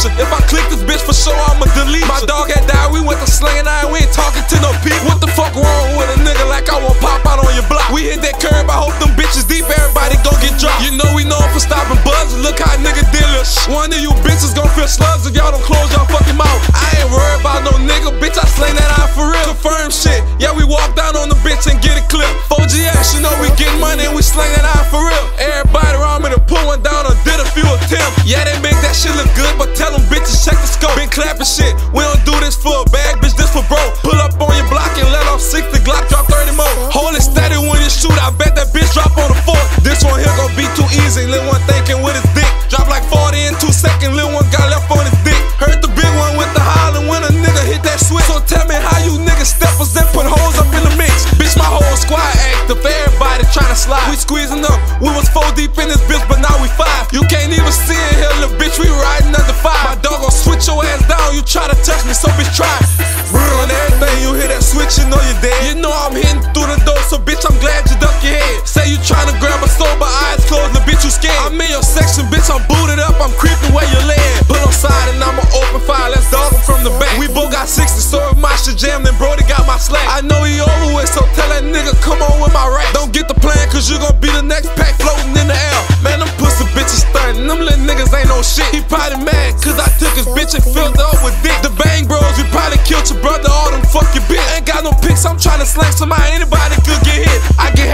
If I click this bitch for sure, I'ma delete. My dog had died, we went to slangin' I we ain't talking to no people. What the fuck wrong with a nigga like I won't pop out on your block? We hit that curb, I hope them bitches deep, everybody gon' get dropped. You know we know for stopping buzz, look how nigga dealers. One of you bitches gon' feel slugs if y'all don't close y'all fucking mouth. I ain't worried about no nigga, bitch, I slang that eye for real. Confirm shit, yeah, we walk down on the bitch and get a clip. 4GS, you know we get money and we slang that eye for real. Everybody around me to pull one down or did a few attempts. Yeah, they been that shit look good, but tell them bitches check the scope. Been clapping shit. We don't do this for a bag, bitch. This for broke. Pull up on your block and let off 60 Glock, drop 30 more. Hold it steady when you shoot. I bet that bitch drop on the fourth. This one here gon' be too easy. Little one thinking with his dick. Drop like 40 in two seconds. Little one got left on his dick. Heard the big one with the hollering when a nigga hit that switch. So tell me how you niggas steppers and put holes up in the mix. Bitch, my whole squad active. Everybody tryna slide. We squeezing up. We was four deep in this bitch, but now we five. You can't even so bitch try. Real and everything. You hear that switch, you know you're dead. You know I'm hitting through the door, so bitch, I'm glad you duck your head. Say you tryna grab a sober, eyes closed, the bitch you scared. I'm in your section, bitch. I'm booted up. I'm creeping where you lay. Put on side and I'ma open fire. Let's dog him from the back. We both got 60, so if my shit jammed, then Brody got my slack. I know he over with, so tell that nigga come on with my rap. Don't get the plan, cause you gon' be the next shit. He probably mad, cause I took his bitch and filled her up with dick. The bang bros, we probably killed your brother, all them fuck your bitch. Ain't got no pics, I'm tryna slang somebody, anybody could get hit. I get